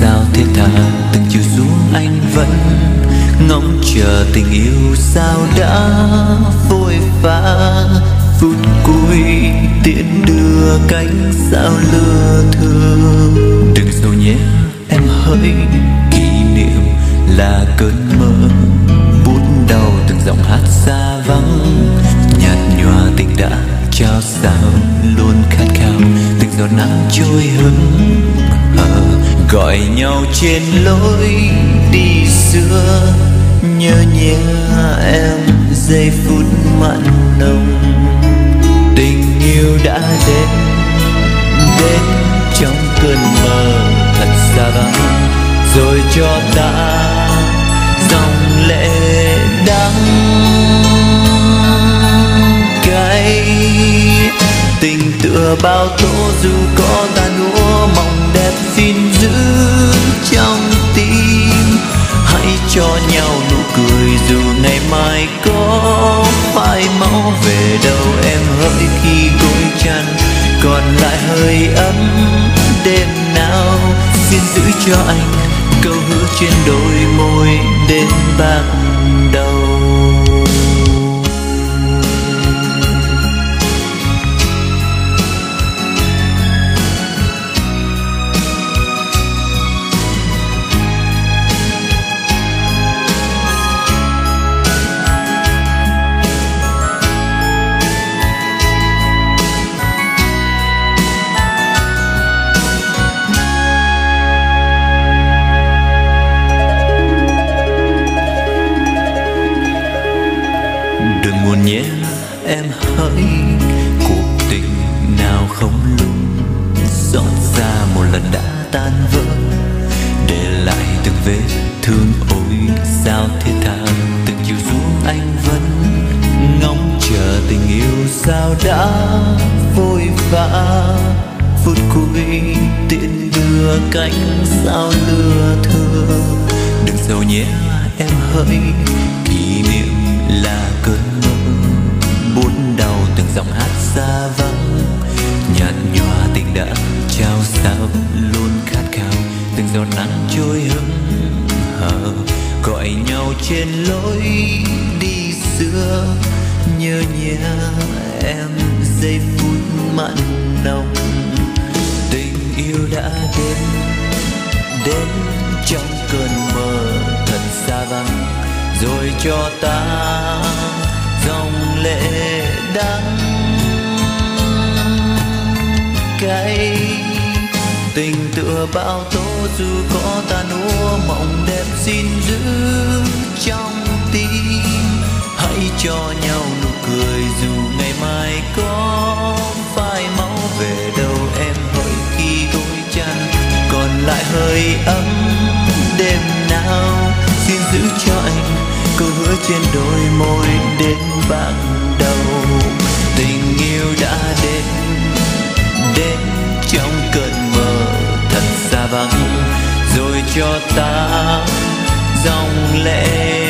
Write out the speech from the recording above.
sao thế thà từng chiều xuống anh vẫn ngóng chờ tình yêu sao đã vội vã? Phút cuối tiễn đưa cánh sao lưa thương đừng sầu nhé, em hỡi, kỷ niệm là cơn mơ. Bút đầu từng giọng hát xa vắng. Nhạt nhòa tình đã trao sao luôn khát khao. Từng giọt nắng trôi hứng gọi nhau trên lối đi xưa. Nhớ nhé em giây phút mặn nồng. Tình yêu đã đến đến trong cơn mơ thật xa vắng. Rồi cho ta dòng lệ đắng. Cay, tình tựa bao tố dù có ta úa mong xin giữ trong tim. Hãy cho nhau nụ cười dù ngày mai có phải máu. Về đâu em hỡi khi gối chăn, còn lại hơi ấm đêm nào. Xin giữ cho anh câu hứa trên đôi môi đến bạc đầu. Đừng buồn nhé. Em hỡi, cuộc tình nào không lúc xót xa một lần đã tan vỡ, để lại từng vết thương ôi sao thiết tha từng chiều xuống anh vẫn ngóng chờ tình yêu sao đã vội vã. Phút cuối tiễn đưa cánh sao lừa thương đừng sầu nhé, em hỡi trên lối đi xưa. Nhớ nhà em giây phút mặn nồng. Tình yêu đã đến đến trong cơn mơ thật xa vắng. Rồi cho ta dòng lệ đắng. Cay tình tựa bao tố dù có ta úa mộng đẹp xin giữ trong tim. Hãy cho nhau nụ cười dù ngày mai có phai máu về đâu, em hỡi khi gối chăn còn lại hơi ấm đêm nào. Xin giữ cho anh câu hứa trên đôi môi đến bạc cho ta dòng lệ